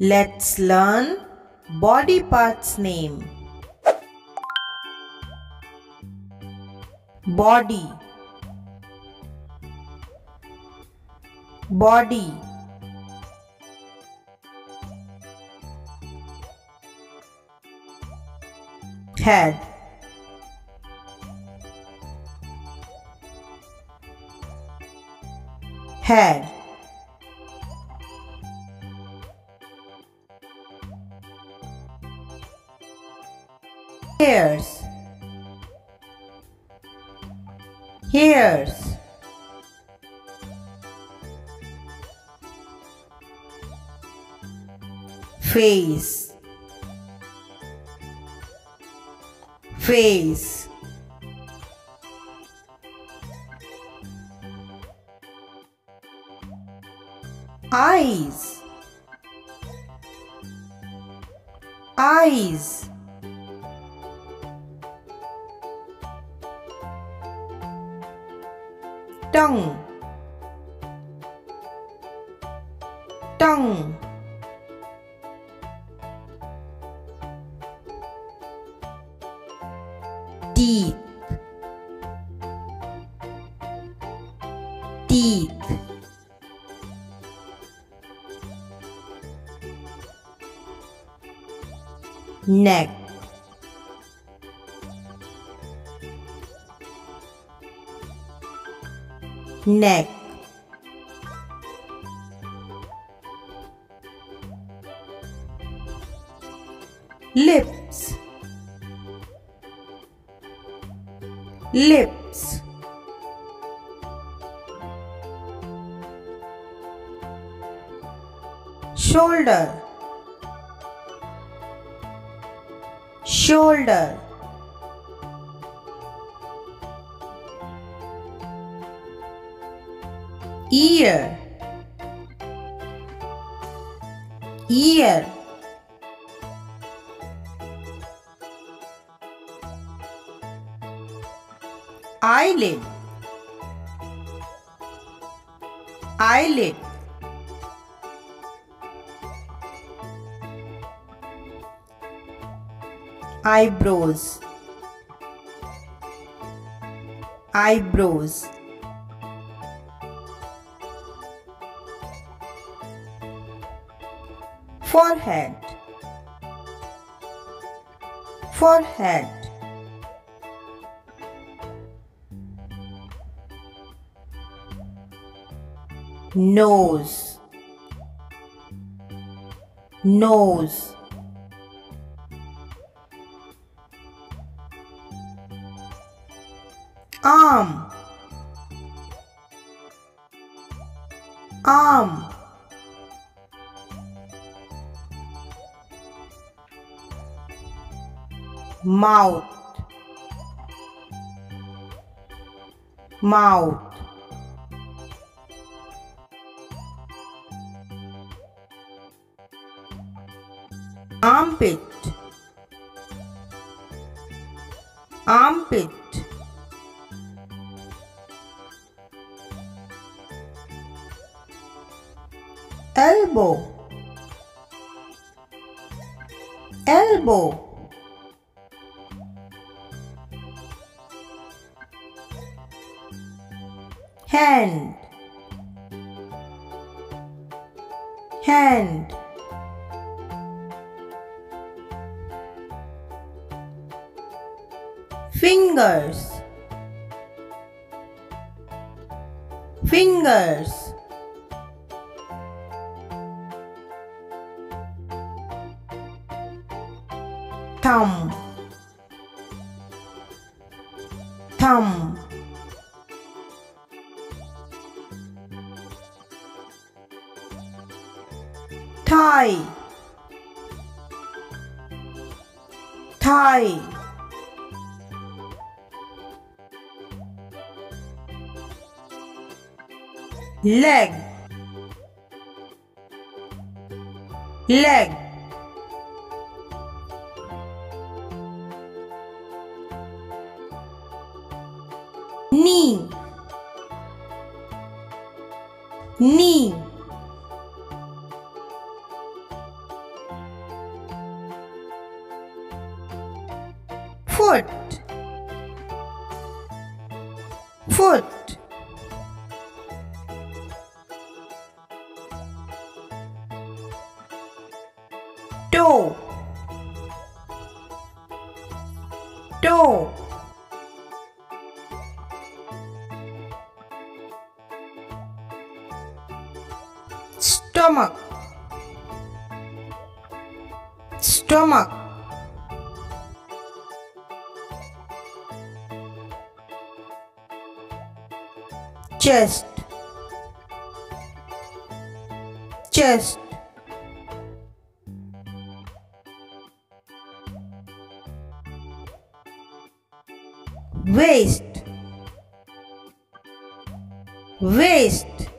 Let's learn body parts name. Body. Body. Head. Head Hairs Hairs Face Face Eyes. Eyes tongue tongue deep teeth neck neck. Lips. Lips. Shoulder. Shoulder ear. Ear. Eyelid. Eyelid. Eyebrows. Eyebrows forehead. Forehead. Nose. Nose. Arm. Arm mouth mouth armpit. Armpit. Elbow. Elbow hand. Hand. Fingers. Fingers. Thumb. Thumb thigh thigh leg. Leg. Knee. Knee foot. Foot. Toe. Toe. Stomach. Stomach chest. Chest. Waist. Waist